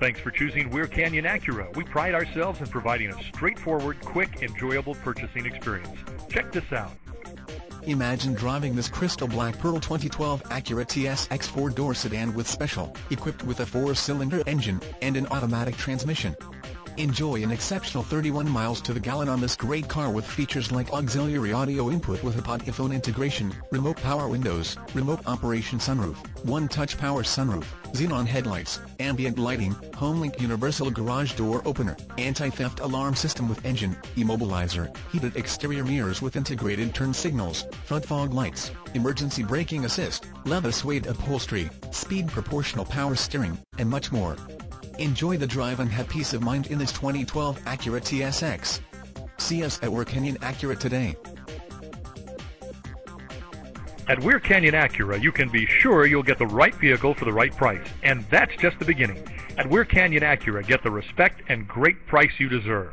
Thanks for choosing Weir Canyon Acura. We pride ourselves in providing a straightforward, quick, enjoyable purchasing experience. Check this out. Imagine driving this crystal black pearl 2012 Acura TSX 4-door sedan with special, equipped with a four-cylinder engine, and an automatic transmission. Enjoy an exceptional 31 miles to the gallon on this great car with features like auxiliary audio input with a PodFone integration, remote power windows, remote operation sunroof, one-touch power sunroof, xenon headlights, ambient lighting, HomeLink universal garage door opener, anti-theft alarm system with engine, immobilizer, heated exterior mirrors with integrated turn signals, front fog lights, emergency braking assist, leather suede upholstery, speed proportional power steering, and much more. Enjoy the drive and have peace of mind in this 2012 Acura TSX. See us at Weir Canyon Acura today. At Weir Canyon Acura, you can be sure you'll get the right vehicle for the right price, and that's just the beginning. At Weir Canyon Acura, get the respect and great price you deserve.